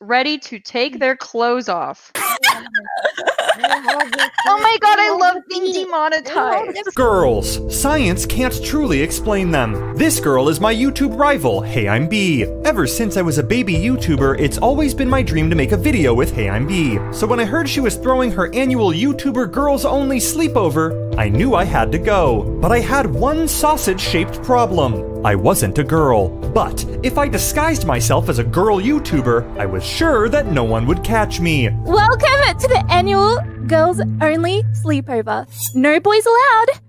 ready to take their clothes off. Oh my god, I love being demonetized. Girls, science can't truly explain them. This girl is my YouTube rival, Hey I'm B. Ever since I was a baby YouTuber, it's always been my dream to make a video with Hey I'm B. So when I heard she was throwing her annual YouTuber girls only sleepover, I knew I had to go. But I had one sausage shaped problem. I wasn't a girl. But if I disguised myself as a girl YouTuber, I was sure that no one would catch me. Welcome to the annual girls only sleepover. No boys allowed.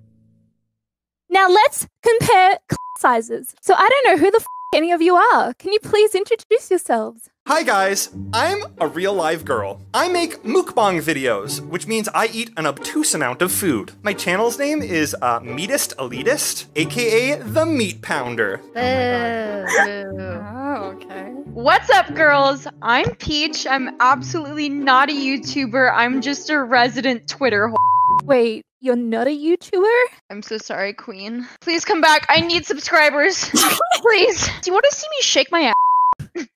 Now let's compare class sizes. So I don't know who the f- any of you are. Can you please introduce yourselves? Hi guys, I'm a real live girl. I make mukbang videos, which means I eat an obtuse amount of food. My channel's name is uh, Meatist Elitist, aka the Meat Pounder. Oh, Oh, okay. What's up, girls? I'm Peach. I'm absolutely not a YouTuber. I'm just a resident Twitter whore. Wait, you're not a YouTuber? I'm so sorry, Queen. Please come back. I need subscribers. Please. Do you want to see me shake my ass?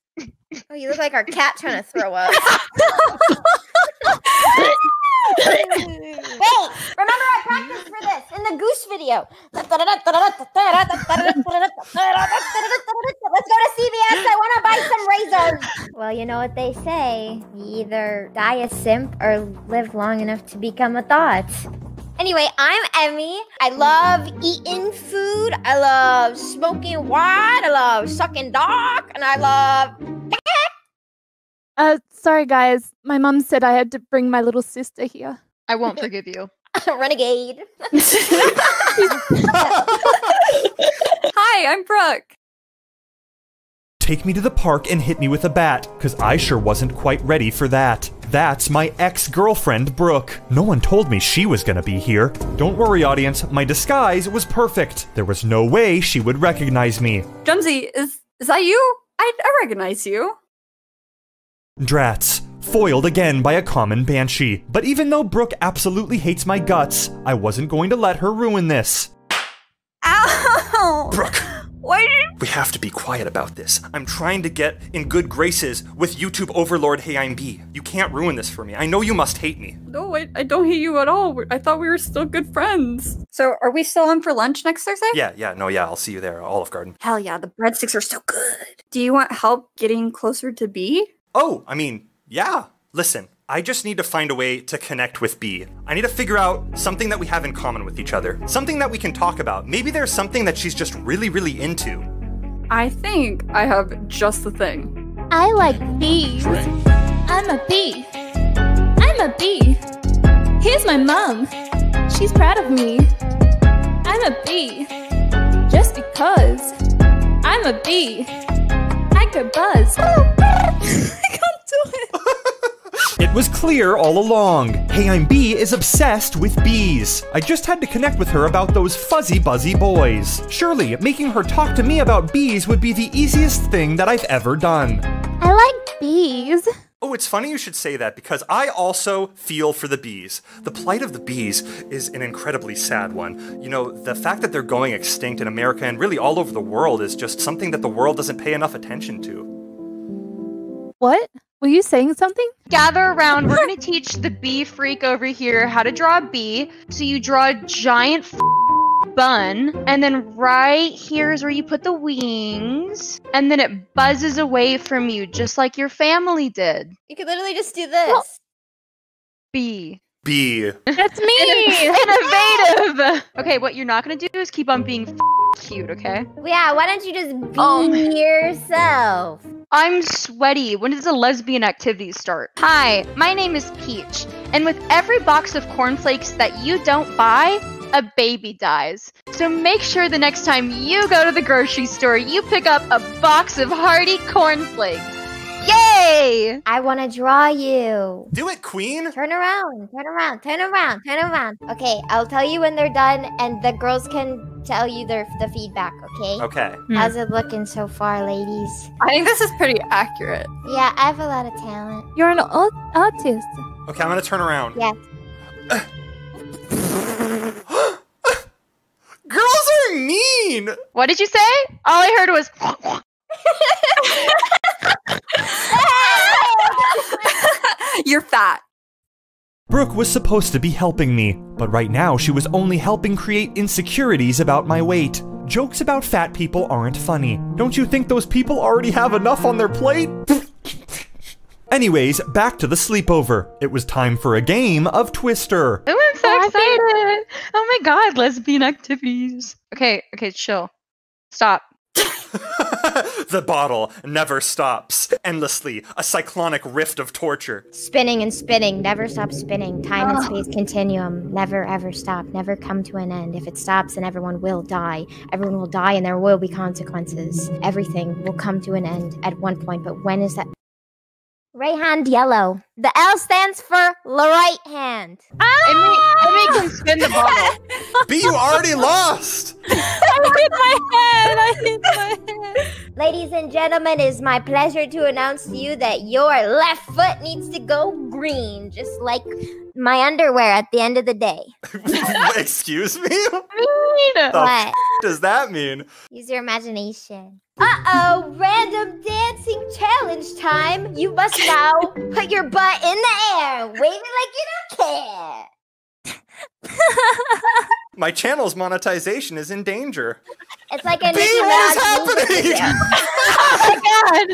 Oh, you look like our cat trying to throw up. Wait, remember I practiced for this in the goose video. Let's go to CVS. I want to buy some razors. Well, you know what they say. You either die a simp or live long enough to become a thought. Anyway, I'm Emmy. I love eating food. I love smoking wine. I love sucking dog. And I love Uh, sorry guys. My mom said I had to bring my little sister here. I won't forgive you. renegade. Hi, I'm Brooke. Take me to the park and hit me with a bat, cause I sure wasn't quite ready for that. That's my ex girlfriend, Brooke. No one told me she was gonna be here. Don't worry, audience, my disguise was perfect. There was no way she would recognize me. Drumsy, is is that you? I, I recognize you. Drats. Foiled again by a common banshee. But even though Brooke absolutely hates my guts, I wasn't going to let her ruin this. Ow! Brooke, Why did we have to be quiet about this. I'm trying to get in good graces with YouTube overlord Hey I'm B. You can't ruin this for me. I know you must hate me. No, I, I don't hate you at all. I thought we were still good friends. So, are we still on for lunch next Thursday? Yeah, yeah, no, yeah, I'll see you there, Olive Garden. Hell yeah, the breadsticks are so good. Do you want help getting closer to B? Oh, I mean, yeah. Listen, I just need to find a way to connect with B. I need to figure out something that we have in common with each other. Something that we can talk about. Maybe there's something that she's just really, really into. I think I have just the thing. I like bees. I'm a bee. I'm a bee. Here's my mom. She's proud of me. I'm a bee. Just because I'm a bee. I go buzz. I can't do it. It was clear all along. Hey I'm B is obsessed with bees. I just had to connect with her about those fuzzy buzzy boys. Surely, making her talk to me about bees would be the easiest thing that I've ever done. I like bees. Oh, it's funny you should say that because I also feel for the bees. The plight of the bees is an incredibly sad one. You know, the fact that they're going extinct in America and really all over the world is just something that the world doesn't pay enough attention to. What? Were you saying something? Gather around. We're going to teach the bee freak over here how to draw a bee. So you draw a giant f- bun, and then right here is where you put the wings, and then it buzzes away from you, just like your family did. You could literally just do this. Bee. Bee. That's me. Innovative! Okay, what you're not going to do is keep on being f- cute, mm-hmm. okay? Yeah, why don't you just be Oh. yourself? I'm sweaty. When does the lesbian activity start? Hi, my name is Peach, and with every box of cornflakes that you don't buy, a baby dies. So make sure the next time you go to the grocery store, you pick up a box of hearty cornflakes. Yay! I want to draw you. Do it, Queen! Turn around, turn around, turn around, turn around. Okay, I'll tell you when they're done, and the girls can tell you their the feedback. Okay. Okay. Hmm. How's it looking so far, ladies? I think this is pretty accurate. Yeah, I have a lot of talent. You're an art- artist. Okay, I'm gonna turn around. Yeah. Girls are mean! What did you say? All I heard was. You're fat. Brooke was supposed to be helping me, but right now she was only helping create insecurities about my weight. Jokes about fat people aren't funny. Don't you think those people already have enough on their plate? Anyways, back to the sleepover. It was time for a game of Twister. Oh, I'm so oh, excited. Oh my god, lesbian activities. Okay, okay, chill. Stop. the bottle never stops. Endlessly, a cyclonic rift of torture. Spinning and spinning, never stop spinning. Time and ah. space continuum, never ever stop, never come to an end. If it stops, then everyone will die. Everyone will die and there will be consequences. Everything will come to an end at one point, but when is that? Right hand yellow. The L stands for the right hand. It, make, it makes ah! him spin the bottle. B, you already lost! I hit my head. I hit my head. Ladies and gentlemen, it is my pleasure to announce to you that your left foot needs to go green, just like my underwear at the end of the day. Excuse me? Mean. The What? f- does that mean? Use your imagination. Uh oh, random dancing challenge time. You must now put your butt in the air, wave it like you don't care. My channel's monetization is in danger. It's like a B, Nicki what is Minaj music happening? Oh my god.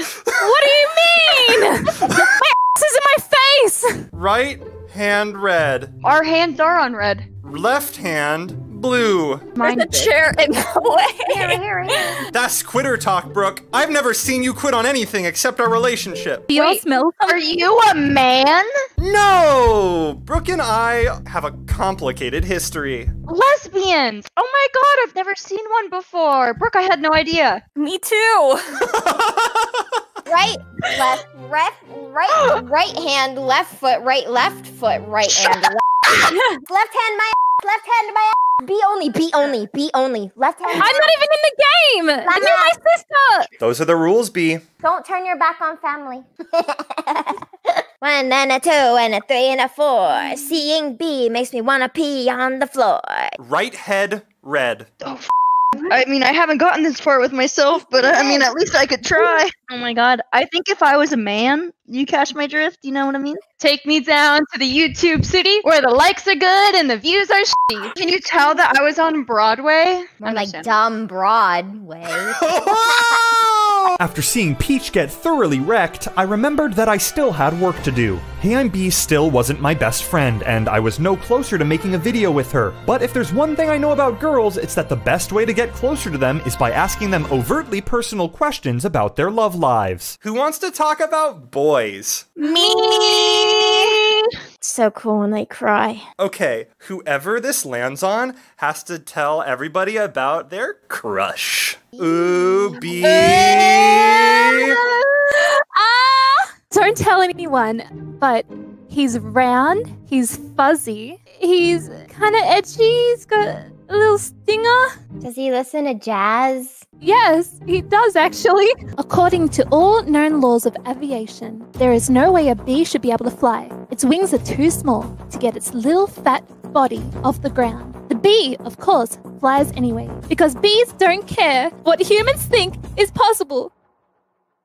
What do you mean? this is in my face. Right hand red, Our hands are on red. left hand blue. Mine There's a chair in the way. Here, here, here. That's quitter talk, Brooke. I've never seen you quit on anything except our relationship. Do you all Wait. smell? Are you a man? No! Brooke and I have a complicated history. Lesbians! Oh my god, I've never seen one before. Brooke, I had no idea. Me too. Right, left, left, right, right hand, left foot, right, left foot, right hand, left, left hand, my left hand, my ass. B only, B only, B only. Left hand. I'm not even in the game. And you're my sister. Those are the rules, B. Don't turn your back on family. One and a two and a three and a four. Seeing B makes me wanna pee on the floor. Right head red. Oh, f- I mean, I haven't gotten this far with myself, but I mean, at least I could try. Oh my god, I think if I was a man, you catch my drift, you know what I mean? Take me down to the YouTube city where the likes are good and the views are shitty. Can you tell that I was on Broadway? Or like dumb Broadway. After seeing Peach get thoroughly wrecked, I remembered that I still had work to do. Hey I'm B still wasn't my best friend, and I was no closer to making a video with her. But if there's one thing I know about girls, it's that the best way to get closer to them is by asking them overtly personal questions about their love lives. Who wants to talk about boys? So cool when they cry. Okay, whoever this lands on has to tell everybody about their crush. Ooh, B. Ah! Don't tell anyone, but he's round, he's fuzzy, he's kind of edgy, he's got a little stinger. Does he listen to jazz? Yes, he does actually. According to all known laws of aviation, there is no way a bee should be able to fly. Its wings are too small to get its little fat body off the ground. The bee, of course, flies anyway, because bees don't care what humans think is possible.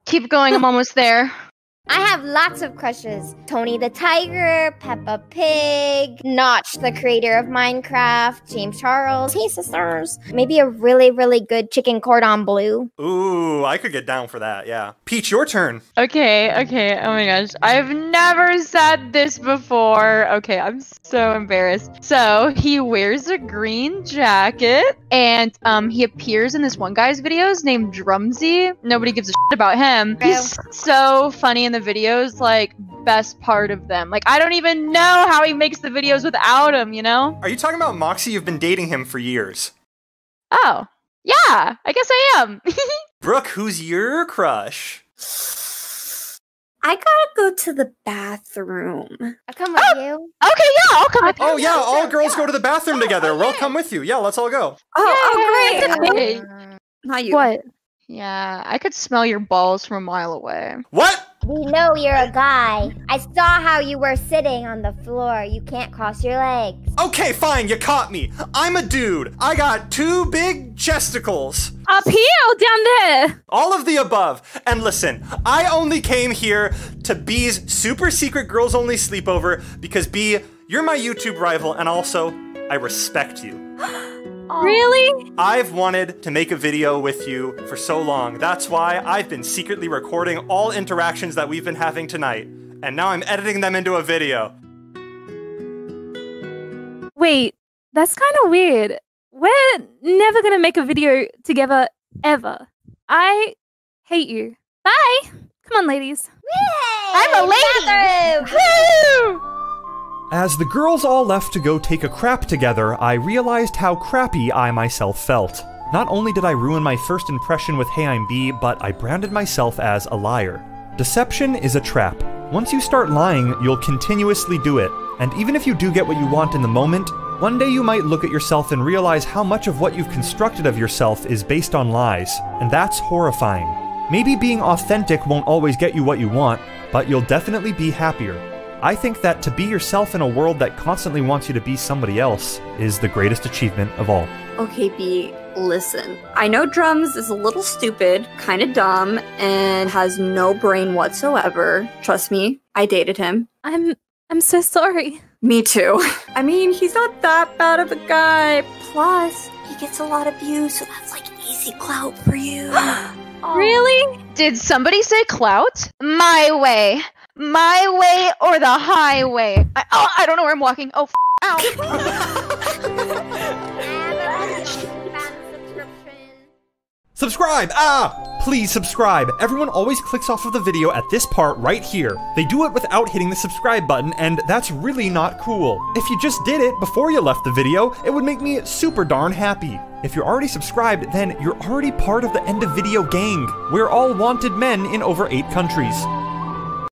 Keep going, I'm almost there. I have lots of crushes. Tony the Tiger, Peppa Pig, Notch, the creator of Minecraft, James Charles, Hey Sisters. Maybe a really, really good chicken cordon bleu. Ooh, I could get down for that, yeah. Peach, your turn. Okay, okay. Oh my gosh. I've never said this before. Okay, I'm so embarrassed. So, he wears a green jacket and um he appears in this one guy's videos named Drumsy. Nobody gives a shit about him. He's so funny in the videos, mm-hmm. like best part of them. Like I don't even know how he makes the videos without him, you know? Are you talking about Moxie? You've been dating him for years. Oh. Yeah, I guess I am. Brooke, who's your crush? I gotta go to the bathroom. I'll come with oh, you. okay, yeah, I'll come with oh, you. Oh, yeah, all sure, girls yeah. go to the bathroom together. We'll come with you. Yeah, let's all go. Oh, oh great. Yay. Not you. What? Yeah, I could smell your balls from a mile away. What? We know you're a guy. I saw how you were sitting on the floor. You can't cross your legs. Okay, fine, you caught me. I'm a dude. I got two big chesticles. Up here down there? All of the above. And listen, I only came here to B's super secret girls only sleepover because B, you're my YouTube rival and also I respect you. Really? I've wanted to make a video with you for so long. That's why I've been secretly recording all interactions that we've been having tonight. And now I'm editing them into a video. Wait, that's kind of weird. We're never gonna make a video together ever. I hate you. Bye. Come on, ladies. Yay! I'm a lady. Woo! As the girls all left to go take a crap together, I realized how crappy I myself felt. Not only did I ruin my first impression with Hey I'm B, but I branded myself as a liar. Deception is a trap. Once you start lying, you'll continuously do it. And even if you do get what you want in the moment, one day you might look at yourself and realize how much of what you've constructed of yourself is based on lies. And that's horrifying. Maybe being authentic won't always get you what you want, but you'll definitely be happier. I think that to be yourself in a world that constantly wants you to be somebody else is the greatest achievement of all. Okay, B, listen. I know Drums is a little stupid, kind of dumb, and has no brain whatsoever. Trust me, I dated him. I'm I'm so sorry. Me too. I mean, he's not that bad of a guy. Plus, he gets a lot of views, so that's like easy clout for you. Really? Did somebody say clout? My way. My way or the highway. I, oh, I don't know where I'm walking. Oh, f- ow. Subscribe! Ah! Please subscribe. Everyone always clicks off of the video at this part right here. They do it without hitting the subscribe button, and that's really not cool. If you just did it before you left the video, it would make me super darn happy. If you're already subscribed, then you're already part of the end of video gang. We're all wanted men in over eight countries.